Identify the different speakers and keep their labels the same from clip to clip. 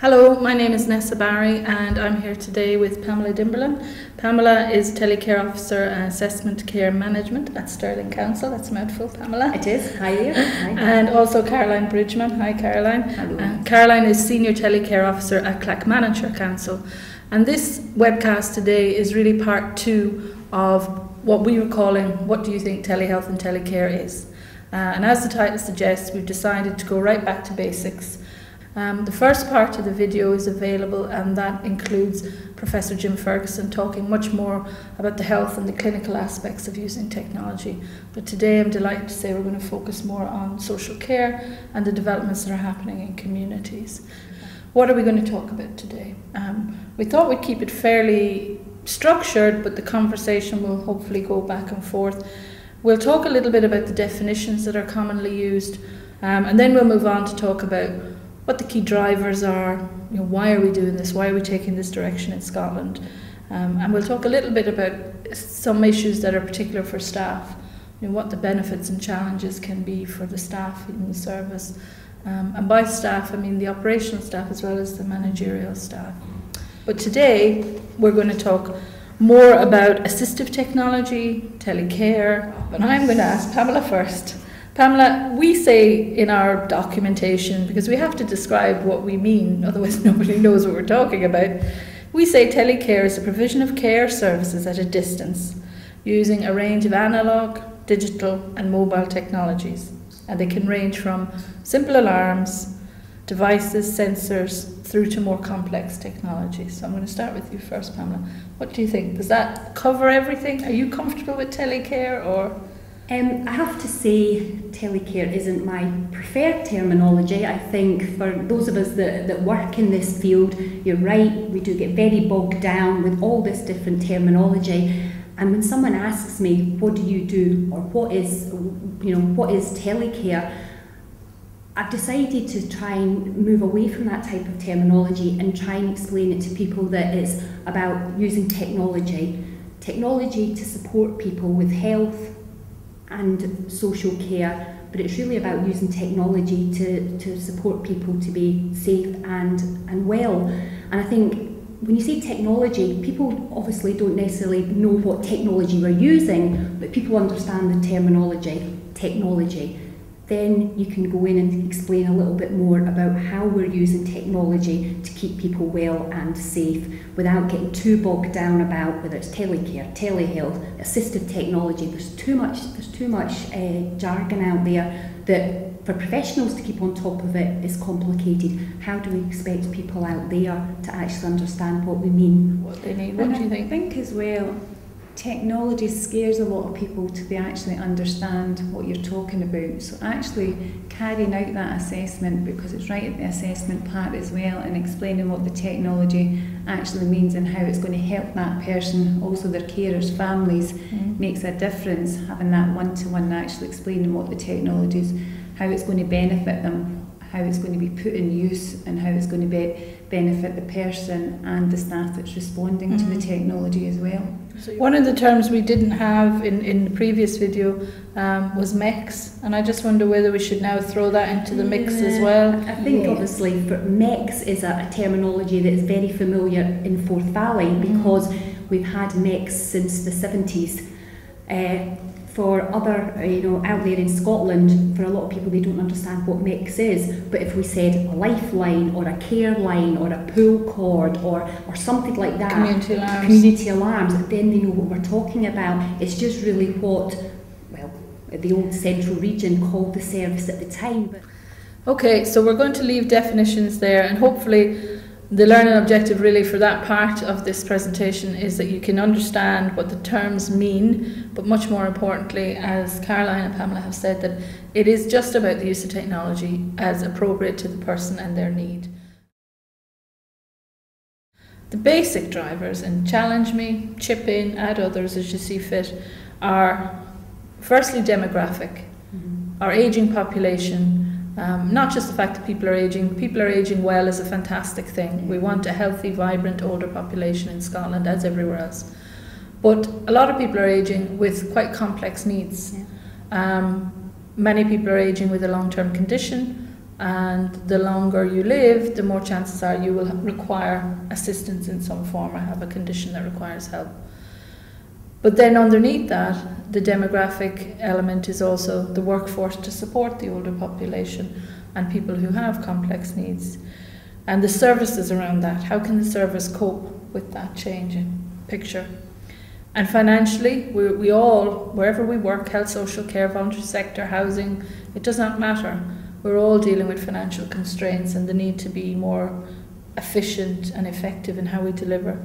Speaker 1: Hello, my name is Nessa Barry and I'm here today with Pamela Dimberline. Pamela is Telecare Officer and Assessment Care Management at Stirling Council. That's a mouthful, Pamela.
Speaker 2: It is. Hi there. Hi.
Speaker 1: And also Caroline Bridgeman. Hi, Caroline.
Speaker 2: Hello.
Speaker 1: Uh, Caroline is Senior Telecare Officer at Clackmannanshire Council. And this webcast today is really part two of what we were calling What Do You Think Telehealth and Telecare Is? Uh, and as the title suggests, we've decided to go right back to basics um, the first part of the video is available, and that includes Professor Jim Ferguson talking much more about the health and the clinical aspects of using technology. But today I'm delighted to say we're going to focus more on social care and the developments that are happening in communities. What are we going to talk about today? Um, we thought we'd keep it fairly structured, but the conversation will hopefully go back and forth. We'll talk a little bit about the definitions that are commonly used, um, and then we'll move on to talk about what the key drivers are, you know, why are we doing this, why are we taking this direction in Scotland. Um, and we'll talk a little bit about some issues that are particular for staff, you know, what the benefits and challenges can be for the staff in the service. Um, and by staff, I mean the operational staff as well as the managerial staff. But today, we're going to talk more about assistive technology, telecare, but I'm going to ask Pamela first. Pamela, we say in our documentation, because we have to describe what we mean, otherwise nobody knows what we're talking about, we say telecare is the provision of care services at a distance using a range of analogue, digital, and mobile technologies. And they can range from simple alarms, devices, sensors, through to more complex technologies. So I'm going to start with you first, Pamela. What do you think? Does that cover everything? Are you comfortable with telecare or?
Speaker 2: Um, I have to say, telecare isn't my preferred terminology. I think for those of us that, that work in this field, you're right, we do get very bogged down with all this different terminology. And when someone asks me, what do you do, or what is, you know, what is telecare, I've decided to try and move away from that type of terminology and try and explain it to people that it's about using technology. Technology to support people with health, and social care, but it's really about using technology to, to support people to be safe and, and well. And I think when you say technology, people obviously don't necessarily know what technology we're using, but people understand the terminology, technology. Then you can go in and explain a little bit more about how we're using technology to keep people well and safe without getting too bogged down about whether it's telecare, telehealth, assistive technology. There's too much, there's too much uh, jargon out there that for professionals to keep on top of it is complicated. How do we expect people out there to actually understand what we mean?
Speaker 1: What they need? What do you think?
Speaker 3: I think as well, technology scares a lot of people to they actually understand what you're talking about. So actually carrying out that assessment because it's right at the assessment part as well and explaining what the technology actually means and how it's going to help that person, also their carers, families, mm. makes a difference having that one-to-one -one, actually explaining what the technology is, how it's going to benefit them. How it's going to be put in use and how it's going to be benefit the person and the staff that's responding mm-hmm. to the mm-hmm. technology as well.
Speaker 1: So One of the terms we didn't have in, in the previous video um, was MECS, and I just wonder whether we should now throw that into the mix yeah, as well.
Speaker 2: I think yeah. obviously for MECS is a, a terminology that is very familiar in Forth Valley mm-hmm. because mm-hmm. we've had MECS since the 70s. Uh, for other, uh, you know, out there in Scotland, for a lot of people, they don't understand what MECS is. But if we said a lifeline or a care line or a pull cord or, or something like that,
Speaker 1: community alarms.
Speaker 2: community alarms, then they know what we're talking about. It's just really what, well, the old central region called the service at the time. But
Speaker 1: okay, so we're going to leave definitions there and hopefully the learning objective really for that part of this presentation is that you can understand what the terms mean, but much more importantly, as Caroline and Pamela have said, that it is just about the use of technology as appropriate to the person and their need. The basic drivers, and challenge me, chip in, add others as you see fit, are firstly demographic, mm-hmm. our ageing population, um, not just the fact that people are aging, people are aging well is a fantastic thing. We want a healthy, vibrant, older population in Scotland as everywhere else. But a lot of people are aging with quite complex needs. Um, many people are aging with a long term condition. and the longer you live, the more chances are you will require assistance in some form or have a condition that requires help. But then underneath that, the demographic element is also the workforce to support the older population and people who have complex needs. And the services around that. How can the service cope with that changing picture? And financially, we, we all, wherever we work, health, social care, voluntary sector, housing, it does not matter we're all dealing with financial constraints and the need to be more efficient and effective in how we deliver.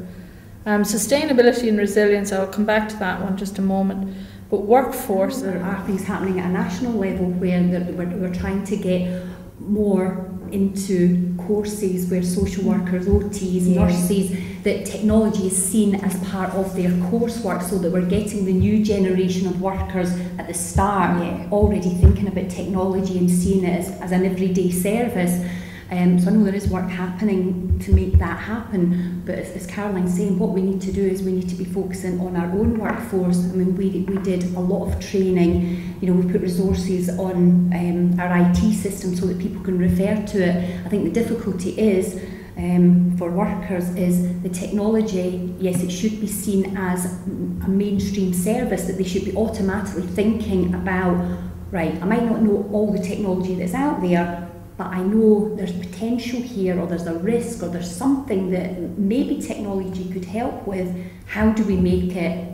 Speaker 1: Um, sustainability and resilience, I'll come back to that one just a moment. But workforce.
Speaker 2: There are things happening at a national level where we're, we're trying to get more into courses where social workers, OTs, yes. nurses, that technology is seen as part of their coursework so that we're getting the new generation of workers at the start yeah. already thinking about technology and seeing it as, as an everyday service. Um, so I know there is work happening to make that happen, but as, as Caroline's saying, what we need to do is we need to be focusing on our own workforce. I mean, we, we did a lot of training, you know, we put resources on um, our IT system so that people can refer to it. I think the difficulty is um, for workers is the technology, yes, it should be seen as a mainstream service that they should be automatically thinking about, right, I might not know all the technology that's out there, but I know there's potential here, or there's a risk, or there's something that maybe technology could help with. How do we make it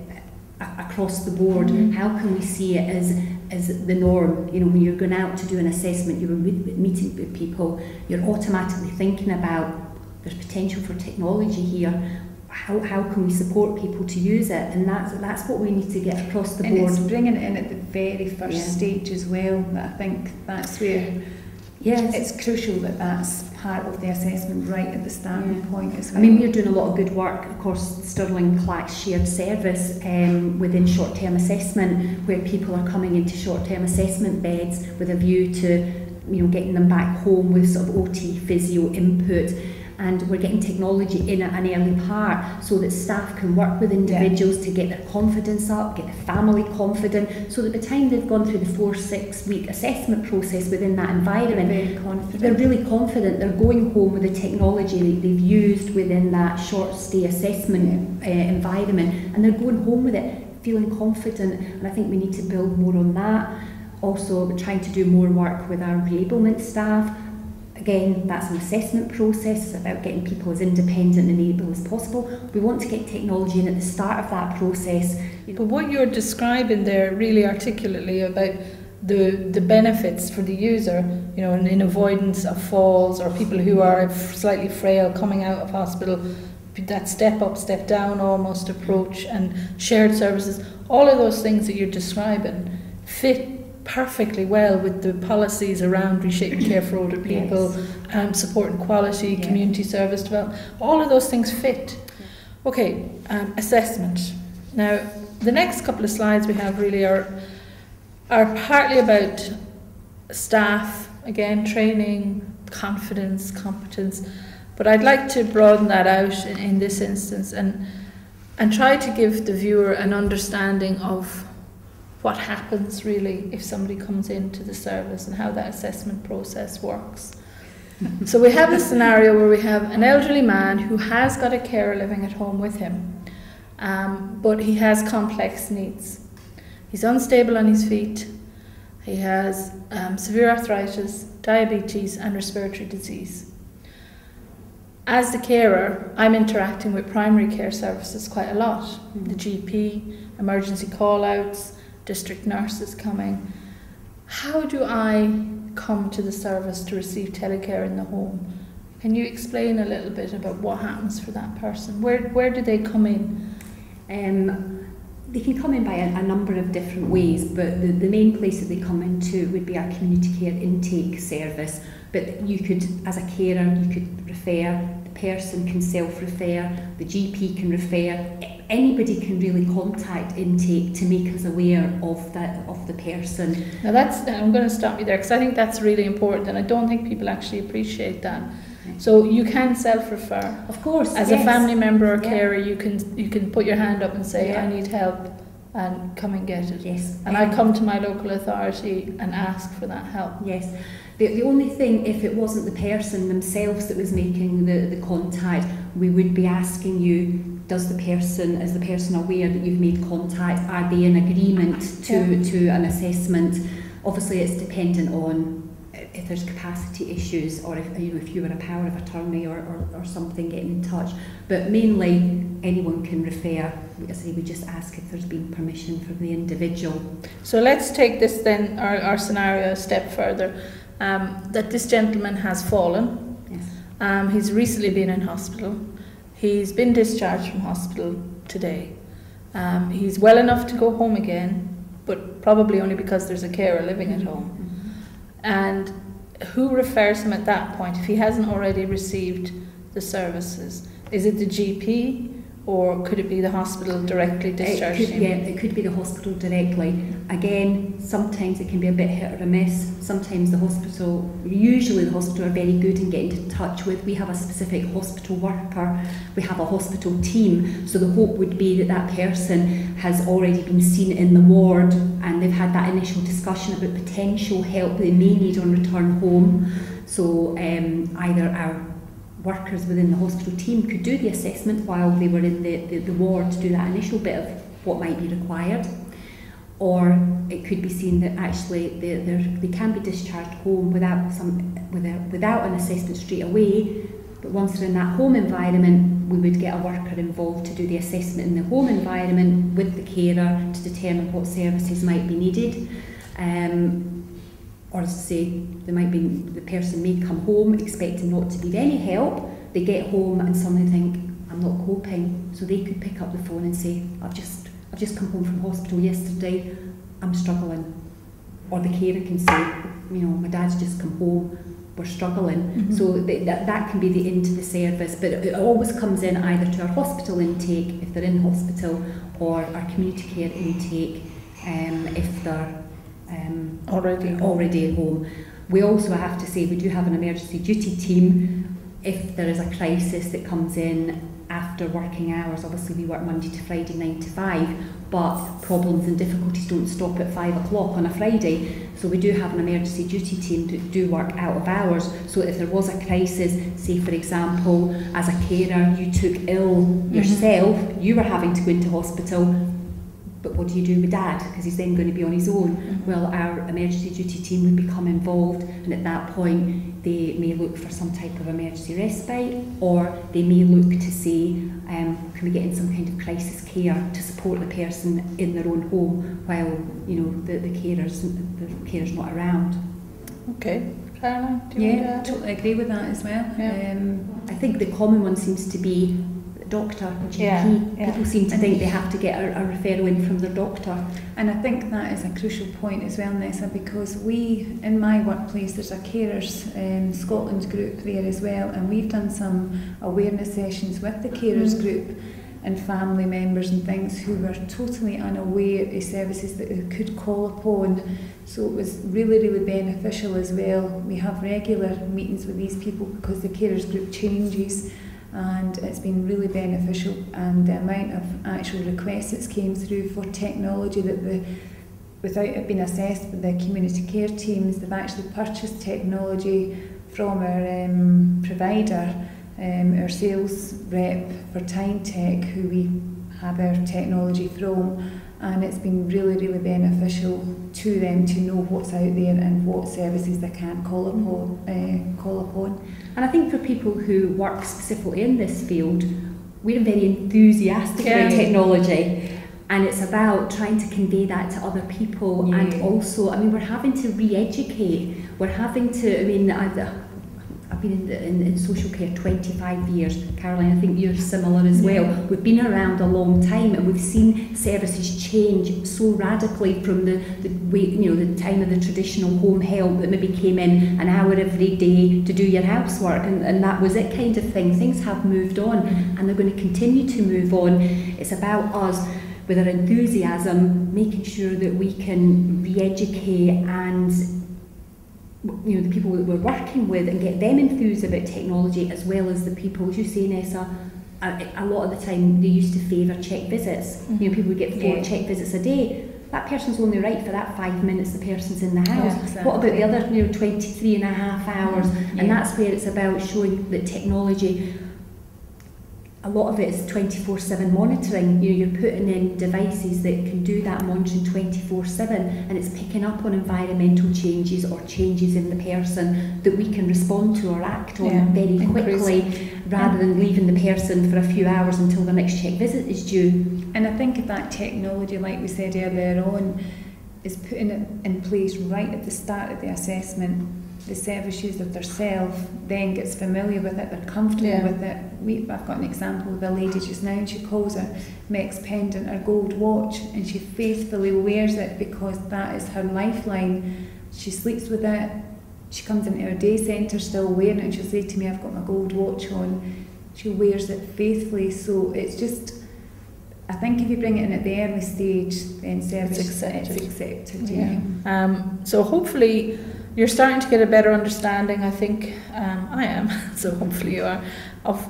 Speaker 2: across the board? Mm-hmm. How can we see it as as the norm? You know, when you're going out to do an assessment, you're meeting with people, you're automatically thinking about there's potential for technology here. How, how can we support people to use it? And that's that's what we need to get across the
Speaker 3: and
Speaker 2: board.
Speaker 3: And it's bringing it in at the very first yeah. stage as well. I think that's where Yes. It's crucial that that's part of the assessment right at the starting yeah. point as well.
Speaker 2: I mean, we're doing a lot of good work, of course, Stirling Clacks Shared Service um, within short-term assessment, where people are coming into short-term assessment beds with a view to you know, getting them back home with sort of OT physio input and we're getting technology in at an early part so that staff can work with individuals yeah. to get their confidence up, get the family confident, so that by the time they've gone through the four, six week assessment process within that environment,
Speaker 3: they're,
Speaker 2: they're really confident, they're going home with the technology that they've used within that short stay assessment yeah. uh, environment and they're going home with it feeling confident and I think we need to build more on that. Also, we're trying to do more work with our enablement staff Again, that's an assessment process. About getting people as independent and able as possible. We want to get technology in at the start of that process.
Speaker 1: But what you're describing there really articulately about the, the benefits for the user, you know, in, in avoidance of falls or people who are slightly frail coming out of hospital, that step up, step down almost approach and shared services, all of those things that you're describing fit perfectly well with the policies around reshaping care for older people, yes. um, supporting quality, yeah. community service development. All of those things fit. Okay, um, assessment. Now, the next couple of slides we have really are are partly about staff, again, training, confidence, competence. But I'd like to broaden that out in, in this instance and and try to give the viewer an understanding of what happens really if somebody comes into the service and how that assessment process works. so we have a scenario where we have an elderly man who has got a carer living at home with him, um, but he has complex needs. He's unstable on his feet. He has um, severe arthritis, diabetes, and respiratory disease. As the carer, I'm interacting with primary care services quite a lot. Mm-hmm. The GP, emergency call outs, district nurses coming. How do I come to the service to receive telecare in the home? Can you explain a little bit about what happens for that person? Where, where do they come in?
Speaker 2: Um, they can come in by a, a number of different ways, but the, the main place that they come into would be our community care intake service. But you could, as a carer, you could refer, person can self-refer, the GP can refer, anybody can really contact intake to make us aware of that of the person.
Speaker 1: Now that's I'm going to stop you there because I think that's really important, and I don't think people actually appreciate that. So you can self-refer.
Speaker 2: Of course.
Speaker 1: As
Speaker 2: yes.
Speaker 1: a family member or carer, you can you can put your hand up and say, yeah. "I need help," and come and get it.
Speaker 2: Yes.
Speaker 1: And I come to my local authority and ask for that help.
Speaker 2: Yes. The, the only thing, if it wasn't the person themselves that was making the, the contact, we would be asking you does the person, is the person aware that you've made contact? Are they in agreement to, yeah. to an assessment? Obviously, it's dependent on uh, if there's capacity issues or if you know if you were a power of attorney or, or, or something getting in touch. But mainly anyone can refer. I say we just ask if there's been permission from the individual.
Speaker 1: So let's take this then our, our scenario a step further. Um, that this gentleman has fallen.
Speaker 2: Yes.
Speaker 1: Um, he's recently been in hospital. He's been discharged from hospital today. Um, he's well enough to go home again, but probably only because there's a carer living at home. Mm-hmm. And who refers him at that point if he hasn't already received the services? Is it the GP? Or could it be the hospital directly discharging?
Speaker 2: It could, yeah, it could be the hospital directly. Again, sometimes it can be a bit hit or miss. Sometimes the hospital, usually the hospital are very good in getting in touch with. We have a specific hospital worker, we have a hospital team. So the hope would be that that person has already been seen in the ward and they've had that initial discussion about potential help they may need on return home. So um, either our workers within the hospital team could do the assessment while they were in the, the, the ward to do that initial bit of what might be required. Or it could be seen that actually they, they can be discharged home without, some, without, without an assessment straight away, but once they're in that home environment, we would get a worker involved to do the assessment in the home environment with the carer to determine what services might be needed. Um, or say there might be the person may come home expecting not to need any help. They get home and suddenly think I'm not coping. So they could pick up the phone and say I've just I've just come home from hospital yesterday. I'm struggling. Or the carer can say you know my dad's just come home. We're struggling. Mm-hmm. so th- that, that can be the into the service but it always comes in either to our hospital intake if they're in hospital or our community care intake um, if they're um,
Speaker 1: already,
Speaker 2: already at home. We also have to say we do have an emergency duty team if there is a crisis that comes in after working hours. Obviously, we work Monday to Friday, 9 to 5, but problems and difficulties don't stop at 5 o'clock on a Friday. So we do have an emergency duty team that do work out of hours. So if there was a crisis, say for example, as a carer, you took ill mm -hmm. yourself, you were having to go into hospital, but what do you do with dad? Because he's then going to be on his own. Mm-hmm. Well, our emergency duty team would become involved, and at that point, they may look for some type of emergency respite, or they may look to see um, can we get in some kind of crisis care to support the person in their own home while you know the, the carers the carers not around.
Speaker 1: Okay.
Speaker 3: Caroline, yeah, totally agree with that as well.
Speaker 2: Yeah. Um, I think the common one seems to be doctor, GP. Yeah, yeah. People seem to think they have to get a, a referral in from their doctor.
Speaker 3: And I think that is a crucial point as well, Nessa, because we, in my workplace, there's a carers um, Scotland group there as well, and we've done some awareness sessions with the carers mm. group and family members and things who were totally unaware of services that they could call upon. So it was really, really beneficial as well. We have regular meetings with these people because the carers group changes and it's been really beneficial and the amount of actual requests that's came through for technology that the without it being assessed by the community care teams they've actually purchased technology from our um, provider um, our sales rep for Time Tech who we have our technology from. And it's been really really beneficial to them to know what's out there and what services they can call upon uh, call upon
Speaker 2: and I think for people who work specifically in this field, we're very enthusiastic yeah. about technology. And it's about trying to convey that to other people. Yeah. And also, I mean, we're having to re educate. We're having to, I mean, I, I've been in, in, in social care 25 years. Caroline, I think you're similar as well. We've been around a long time and we've seen services change so radically from the, the way, you know, the time of the traditional home help that maybe came in an hour every day to do your housework and, and that was it kind of thing. Things have moved on mm-hmm. and they're going to continue to move on. It's about us with our enthusiasm, making sure that we can re-educate and you know, the people that we're working with and get them enthused about technology as well as the people, as you say, Nessa, a, a lot of the time they used to favour check visits. Mm-hmm. You know, mm-hmm. people would get four yeah. check visits a day. That person's only right for that five minutes the person's in the house.
Speaker 3: Yeah, exactly.
Speaker 2: What about the other, you know, 23 and a half hours? Mm-hmm.
Speaker 3: Yeah.
Speaker 2: And that's where it's about showing that technology a lot of it is 24 7 monitoring. You know, you're putting in devices that can do that monitoring 24 7 and it's picking up on environmental changes or changes in the person that we can respond to or act on
Speaker 1: Yeah,
Speaker 2: very quickly
Speaker 1: increasing.
Speaker 2: rather than leaving the person for a few hours until the next check visit is due.
Speaker 3: And I think that technology, like we said earlier on, is putting it in place right at the start of the assessment. The service user themselves then gets familiar with it, they're comfortable
Speaker 1: Yeah.
Speaker 3: with it. We, I've got an example of a lady just now, and she calls her MECS pendant her gold watch, and she faithfully wears it because that is her lifeline. She sleeps with it. She comes into her day centre still wearing it, and she'll say to me, "I've got my gold watch on." She wears it faithfully, so it's just. I think if you bring it in at the early stage, then service
Speaker 1: accepted.
Speaker 3: It's accepted
Speaker 1: Yeah.
Speaker 3: yeah.
Speaker 1: Um, so hopefully you're starting to get a better understanding. I think um, I am. So hopefully you are of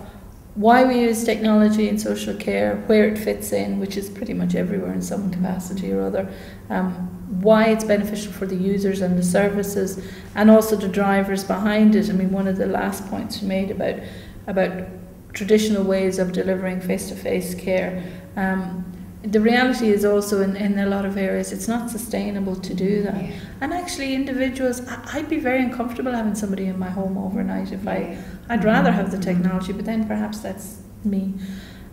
Speaker 1: why we use technology in social care, where it fits in, which is pretty much everywhere in some capacity or other. Um, why it's beneficial for the users and the services, and also the drivers behind it. I mean, one of the last points you made about about traditional ways of delivering face-to-face care. Um, the reality is also in, in a lot of areas it's not sustainable to do that.
Speaker 3: Yeah.
Speaker 1: And actually, individuals, I- I'd be very uncomfortable having somebody in my home overnight if I. I'd rather have the technology, but then perhaps that's me.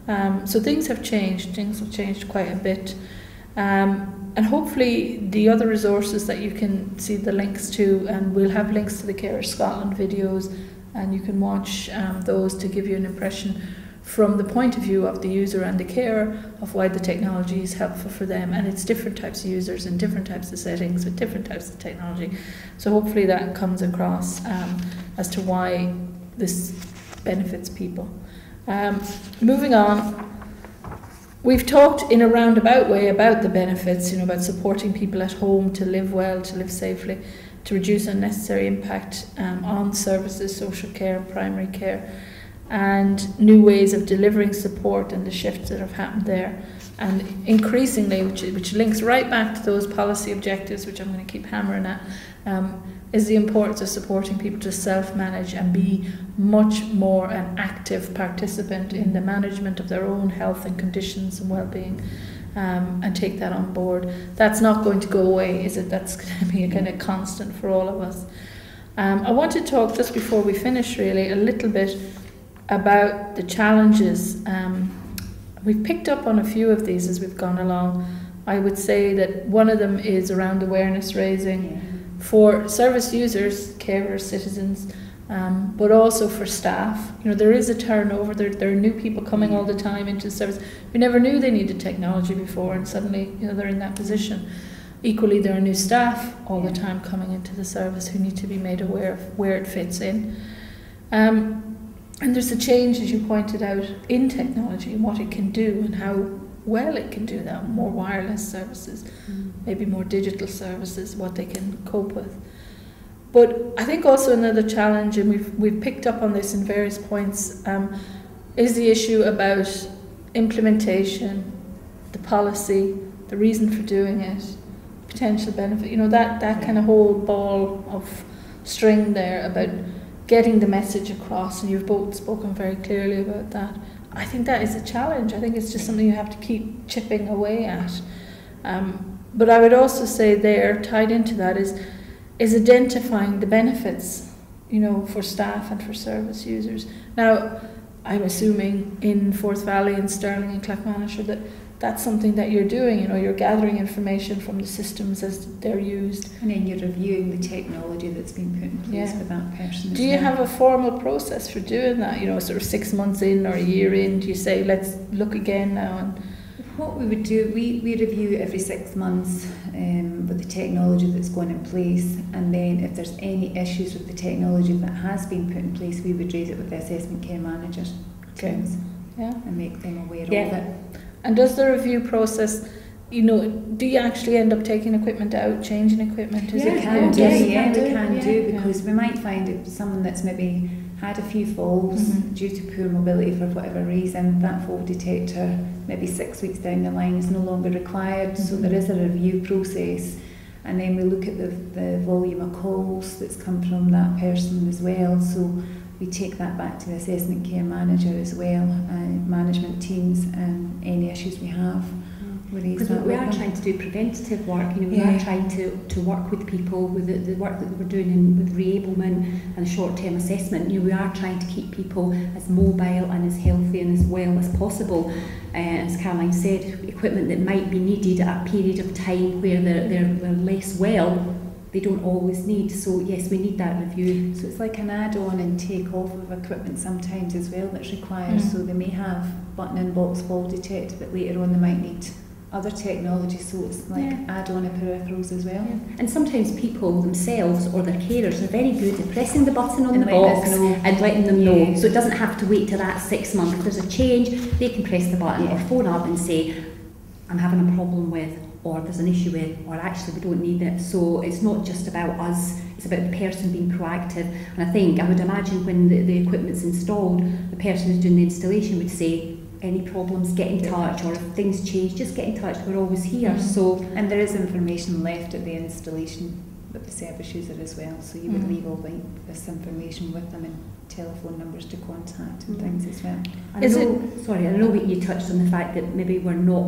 Speaker 1: Um, so things have changed. Things have changed quite a bit. Um, and hopefully, the other resources that you can see the links to, and we'll have links to the Care Scotland videos, and you can watch um, those to give you an impression from the point of view of the user and the carer of why the technology is helpful for them. And it's different types of users in different types of settings with different types of technology. So hopefully that comes across um, as to why this benefits people. Um, moving on, we've talked in a roundabout way about the benefits, you know, about supporting people at home to live well, to live safely, to reduce unnecessary impact um, on services, social care, and primary care, and new ways of delivering support and the shifts that have happened there. And increasingly, which, which links right back to those policy objectives, which I'm going to keep hammering at, um, is the importance of supporting people to self manage and be much more an active participant in the management of their own health and conditions and well being. Um, and take that on board. That's not going to go away, is it? That's going to be a kind of constant for all of us. Um, I want to talk just before we finish, really, a little bit about the challenges. Um, we've picked up on a few of these as we've gone along. I would say that one of them is around awareness raising for service users, carers, citizens, um, but also for staff. You know, there is a turnover. There, there are new people coming all the time into the service We never knew they needed technology before, and suddenly, you know, they're in that position. Equally, there are new staff all the time coming into the service who need to be made aware of where it fits in. Um, and there's a change, as you pointed out, in technology and what it can do and how well it can do that. More wireless services, maybe more digital services, what they can cope with. But I think also another challenge, and we've we've picked up on this in various points, um, is the issue about implementation, the policy, the reason for doing it, potential benefit. You know that that kind of whole ball of string there about getting the message across, and you've both spoken very clearly about that. I think that is a challenge. I think it's just something you have to keep chipping away at. Um, but I would also say there, tied into that, is is identifying the benefits, you know, for staff and for service users. Now, I'm assuming in Forth Valley and Stirling and Clackmannanshire that that's something that you're doing. You know, you're gathering information from the systems as they're used.
Speaker 3: And then you're reviewing the technology that's been put in place
Speaker 1: Yeah.
Speaker 3: for that person.
Speaker 1: Do you
Speaker 3: well.
Speaker 1: have a formal process for doing that? You know, sort of six months in or a year in, do you say, let's look again now? And
Speaker 3: What we would do, we, we review every six months um, with the technology that's gone in place, and then if there's any issues with the technology that has been put in place, we would raise it with the assessment care manager
Speaker 1: Okay.
Speaker 3: teams
Speaker 1: yeah.
Speaker 3: and make them aware
Speaker 1: Yeah.
Speaker 3: of it.
Speaker 1: And does the review process, you know, do you actually end up taking equipment out, changing equipment? Is
Speaker 3: yeah,
Speaker 1: it
Speaker 3: we can do,
Speaker 1: Yes,
Speaker 3: yeah, we can
Speaker 1: yeah.
Speaker 3: do because we might find it someone that's maybe had a few falls
Speaker 1: Mhm.
Speaker 3: due to poor mobility for whatever reason, that fall detector maybe six weeks down the line is no longer required. So
Speaker 1: Mhm.
Speaker 3: there is a review process, and then we look at the, the volume of calls that's come from that person as well. So we take that back to the assessment care manager as well, uh, management teams, and any issues we have. We
Speaker 2: Because
Speaker 3: that
Speaker 2: we are
Speaker 3: them.
Speaker 2: trying to do preventative work, you know, we
Speaker 3: Yeah.
Speaker 2: are trying to, to work with people with the, the work that we're doing in, with reablement and short-term assessment. You know, we are trying to keep people as mobile and as healthy and as well as possible. Uh, as Caroline said, equipment that might be needed at a period of time where they're, they're, they're less well, they don't always need. So yes, we need that review.
Speaker 3: So it's like an add-on and take off of equipment sometimes as well that's required.
Speaker 1: Mm.
Speaker 3: So they may have button and box fall detect, but later on they might need other technology. So it's like
Speaker 2: Yeah.
Speaker 3: add-on of peripherals as well.
Speaker 2: And sometimes people themselves or their carers are very good at pressing the button on
Speaker 3: And
Speaker 2: the box and letting them know. So it doesn't have to wait till that six months. If there's a change, they can press the button or phone up and say, I'm having a problem with, or there's an issue with, or actually we don't need it. So it's not just about us, it's about the person being proactive. And I think, I would imagine when the, the equipment's installed, the person who's doing the installation would say, any problems, get in touch, or if things change, just get in touch, we're always here.
Speaker 1: Mhm.
Speaker 2: So
Speaker 3: And there is information left at the installation with the service user as well. So you would
Speaker 1: Mm.
Speaker 3: leave all the, this information with them and telephone numbers to contact and
Speaker 2: Mm.
Speaker 3: things as well.
Speaker 2: I
Speaker 1: Is
Speaker 2: know, sorry, I know you touched on the fact that maybe we're not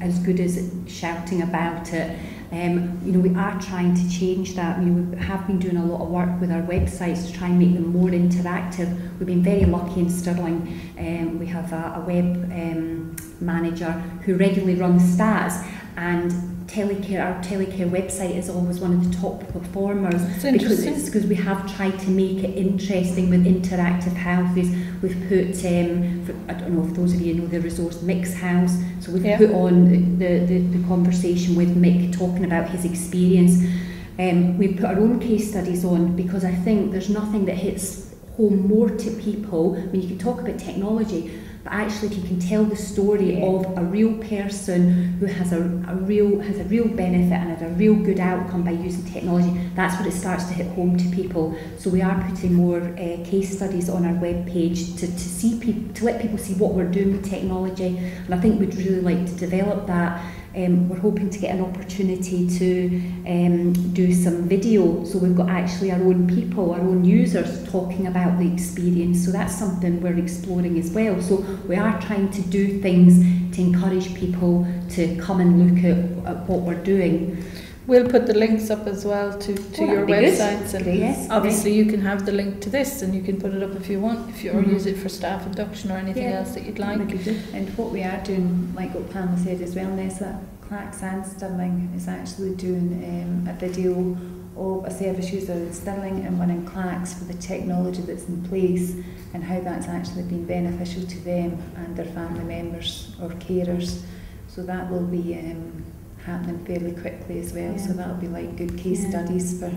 Speaker 2: as good as shouting about it. Um, you know, we are trying to change that. You know, we have been doing a lot of work with our websites to try and make them more interactive. We've been very lucky in Stirling. Um, we have a, a web um, manager who regularly runs stats and telecare, our telecare website is always one of the top performers because it's because we have tried to make it interesting with interactive houses. We've put, um, for, I don't know if those of you know the resource Mix house, so we've
Speaker 1: yeah.
Speaker 2: put on the, the, the conversation with Mick talking about his experience. Um, we put our own case studies on because I think there's nothing that hits home more to people when you can talk about technology but actually if you can tell the story
Speaker 3: yeah.
Speaker 2: of a real person who has a, a real has a real benefit and had a real good outcome by using technology, that's what it starts to hit home to people. So we are putting more uh, case studies on our web page to, to see people to let people see what we're doing with technology. And I think we'd really like to develop that um, we're hoping to get an opportunity to um, do some video. So we've got actually our own people, our own users talking about the experience. So that's something we're exploring as well. So we are trying to do things to encourage people to come and look at, at what we're doing.
Speaker 1: We'll put the links up as well to, to
Speaker 2: Oh,
Speaker 1: your
Speaker 2: that'd good.
Speaker 1: websites and
Speaker 2: Yes,
Speaker 1: obviously you can have the link to this and you can put it up if you want if you or
Speaker 2: Mhm.
Speaker 1: use it for staff induction or anything
Speaker 2: Yeah.
Speaker 1: else that you'd like.
Speaker 3: And what we are doing, like what Pamela said as well, Nessa, Clacks and Stirling is actually doing um, a video of a service user in Stirling and one in Clacks for the technology that's in place and how that's actually been beneficial to them and their family members or carers. So that will be um, happening fairly quickly as well. So that'll be like good case
Speaker 2: Yeah.
Speaker 3: studies for,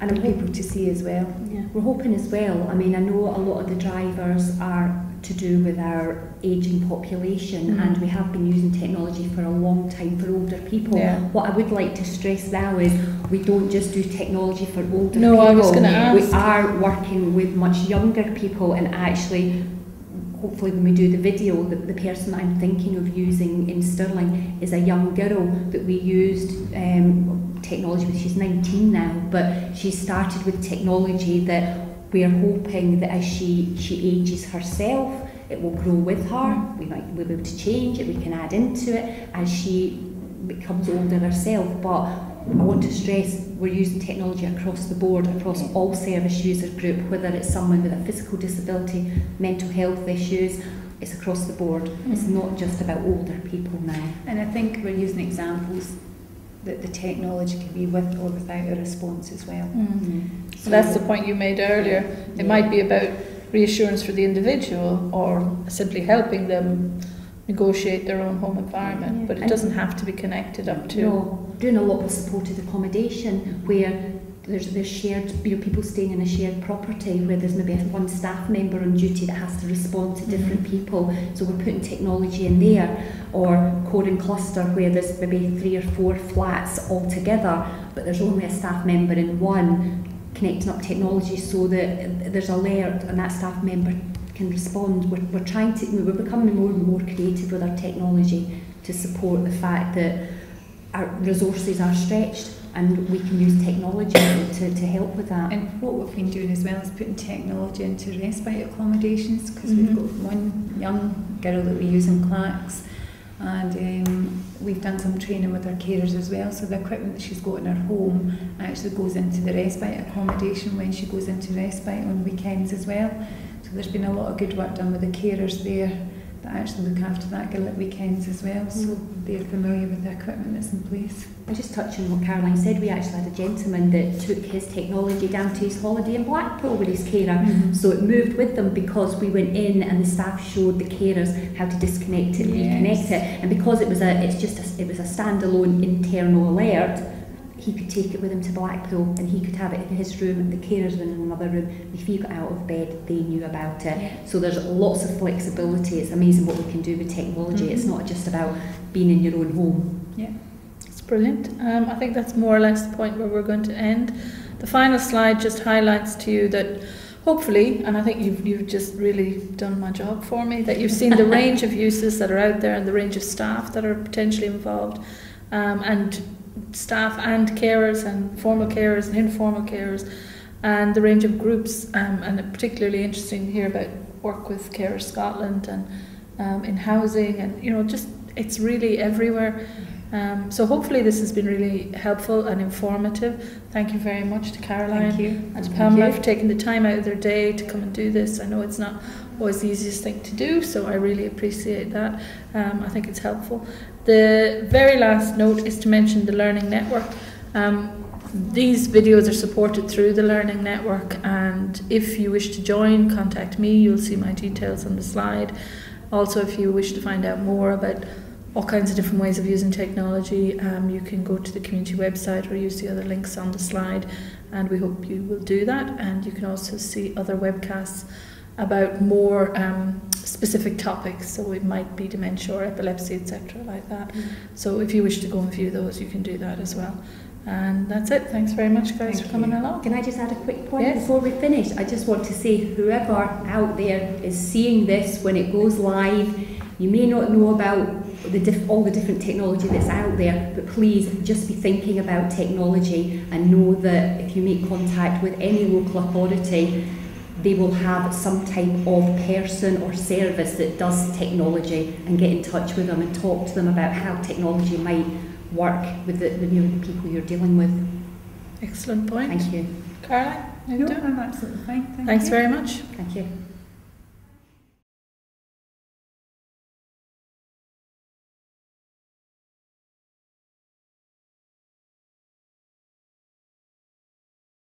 Speaker 2: And
Speaker 3: for people to see as well.
Speaker 2: Yeah, we're hoping as well. I mean, I know a lot of the drivers are to do with our ageing population,
Speaker 1: Mhm.
Speaker 2: and we have been using technology for a long time for older people.
Speaker 1: Yeah.
Speaker 2: What I would like to stress now is we don't just do technology for older
Speaker 1: No,
Speaker 2: people.
Speaker 1: I was gonna ask.
Speaker 2: We are working with much younger people, and actually. Hopefully, when we do the video, the, the person I'm thinking of using in Stirling is a young girl that we used um, technology with. She's 19 now, but she started with technology that we're hoping that as she, she ages herself, it will grow with her. We might we'll be able to change it, we can add into it as she becomes older herself. But I want to stress we're using technology across the board, across all service user group, whether it's someone with a physical disability, mental health issues, it's across the board. It's
Speaker 1: Mm.
Speaker 2: not just about older people now.
Speaker 3: And I think we're using examples that the technology can be with or without a response as well.
Speaker 1: Mm. So that's the point you made earlier. It might be about reassurance for the individual or simply helping them negotiate their own home environment,
Speaker 2: Yeah.
Speaker 1: but it
Speaker 2: And-
Speaker 1: doesn't have to be connected up to.
Speaker 2: No, doing a lot with supported accommodation where there's there's shared you know people staying in a shared property where there's maybe a one staff member on duty that has to respond to different mm-hmm. people. So we're putting technology in there, or core and cluster where there's maybe three or four flats all together, but there's only a staff member in one. connecting up technology so that there's a alert and that staff member can respond. We're, we're trying to, we're becoming more and more creative with our technology to support the fact that our resources are stretched and we can use technology to, to help with that.
Speaker 3: And what we've been doing as well is putting technology into respite accommodations because
Speaker 1: Mhm.
Speaker 3: we've got one young girl that we use in Clacks and um, we've done some training with our carers as well so the equipment that she's got in her home actually goes into the respite accommodation when she goes into respite on weekends as well. So there's been a lot of good work done with the carers there that actually look after that girl at weekends as well so mm. they're familiar with the equipment that's in place.
Speaker 2: I just touch on what Caroline said. We actually had a gentleman that took his technology down to his holiday in Blackpool with his carer. Mm-hmm. So it moved with them because we went in and the staff showed the carers how to disconnect it,
Speaker 3: Yes.
Speaker 2: reconnect it, and because it was a, it's just a, it was a standalone internal alert. He could take it with him to Blackpool and he could have it in his room and the carers were in another room. If he got out of bed, they knew about it.
Speaker 3: Yeah.
Speaker 2: So there's lots of flexibility. It's amazing what we can do with technology. It's not just about being in your own home.
Speaker 1: Yeah, it's brilliant. Um, I think that's more or less the point where we're going to end. The final slide just highlights to you that hopefully, and I think you've, you've just really done my job for me, that you've seen the range of uses that are out there and the range of staff that are potentially involved, um, and staff and carers and formal carers and informal carers, and the range of groups, um, and particularly interesting to hear about work with Carers Scotland and um, in housing, and you know, just it's really everywhere. Um, so hopefully this has been really helpful and informative. Thank you very much to Caroline
Speaker 3: Thank you.
Speaker 1: and to Pamela for taking the time out of their day to come and do this. I know it's not always the easiest thing to do, so I really appreciate that. Um, I think it's helpful. The very last note is to mention the Learning Network. Um, these videos are supported through the Learning Network, and if you wish to join, contact me. You'll see my details on the slide. Also, if you wish to find out more about all kinds of different ways of using technology, um, you can go to the community website or use the other links on the slide, and we hope you will do that. And you can also see other webcasts about more um, specific topics, so it might be dementia or epilepsy, etc., like that. So if you wish to go and view those, you can do that as well. And that's it. Thanks very much, guys,
Speaker 2: Thank
Speaker 1: for coming
Speaker 2: you.
Speaker 1: along.
Speaker 2: Can I just add a quick point
Speaker 1: Yes.
Speaker 2: before we finish? I just want to say, whoever out there is seeing this when it goes live, you may not know about the diff- all the different technology that's out there, but please just be thinking about technology and know that if you make contact with any local authority, they will have some type of person or service that does technology and get in touch with them and talk to them about how technology might work with the, the, you know, the people you're dealing with.
Speaker 1: Excellent point.
Speaker 2: Thank you.
Speaker 1: Caroline, you
Speaker 3: No,
Speaker 1: doing?
Speaker 3: I'm absolutely fine. Thank
Speaker 1: Thanks
Speaker 3: you.
Speaker 1: very much.
Speaker 2: Thank you.